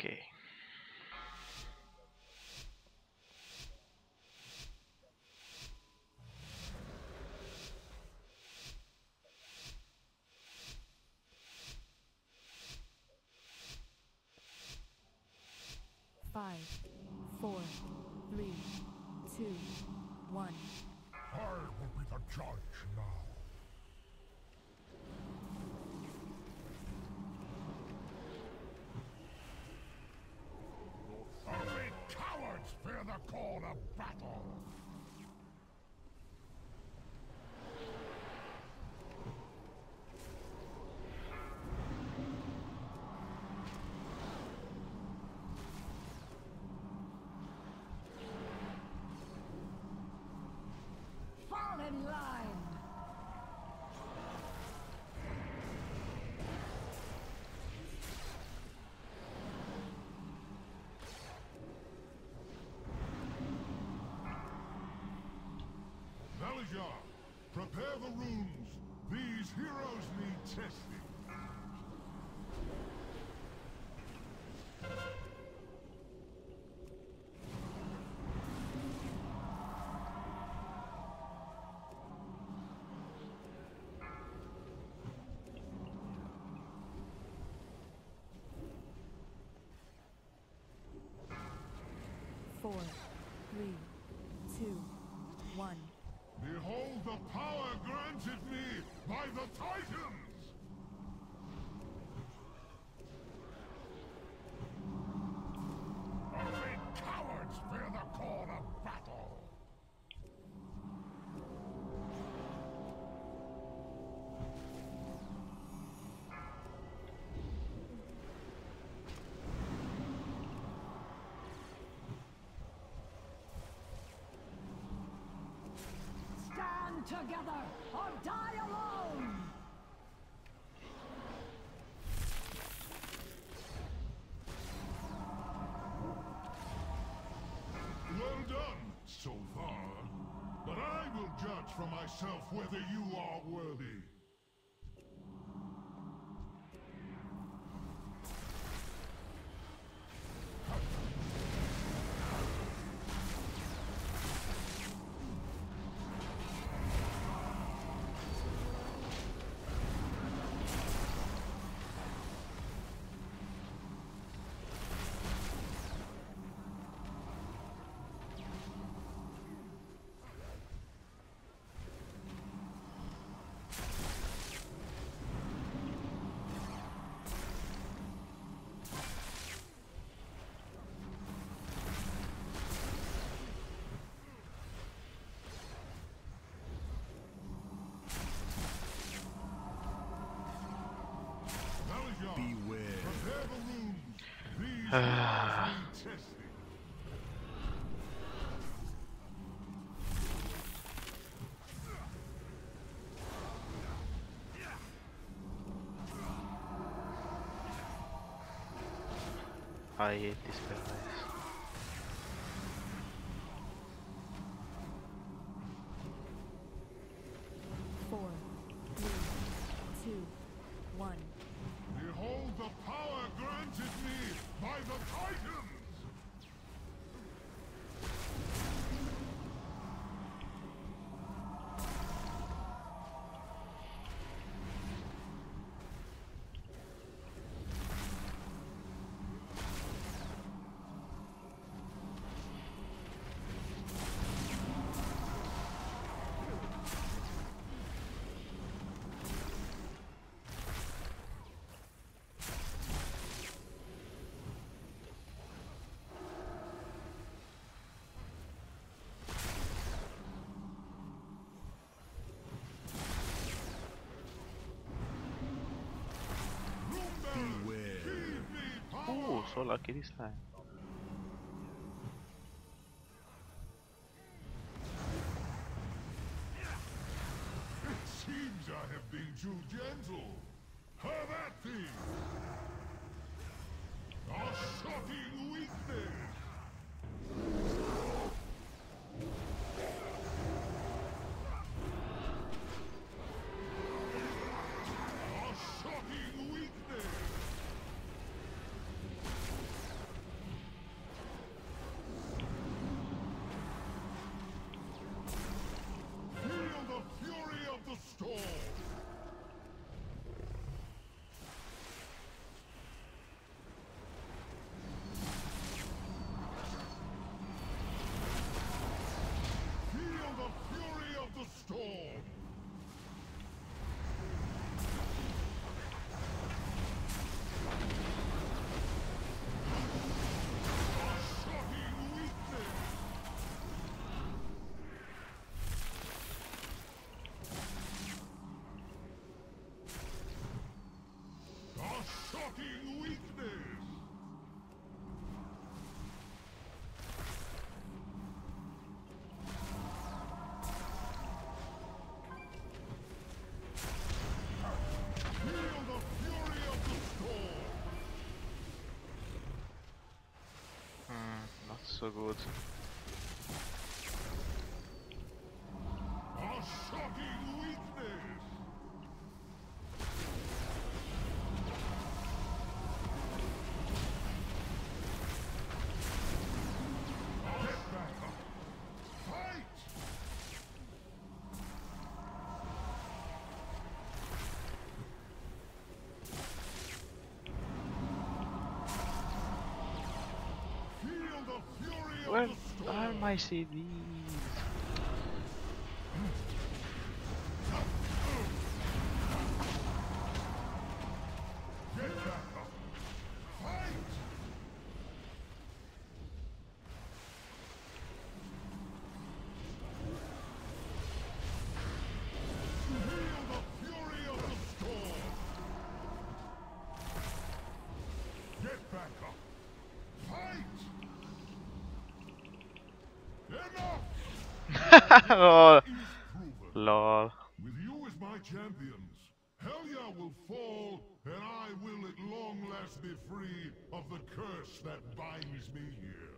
Okay. Five, four, three, two, one. I will be the judge now. Nalajar, prepare the runes. These heroes need testing. Four, three, two. Behold the power granted me by the Titans! Together or die alone! Well done, so far. But I will judge for myself whether you are worthy. I hate this guys. So lucky this time. It seems I have been too gentle. Have at thee! So good. The storm! Oh, lol. With you as my champions, Helya will fall, and I will at long last be free of the curse that binds me here.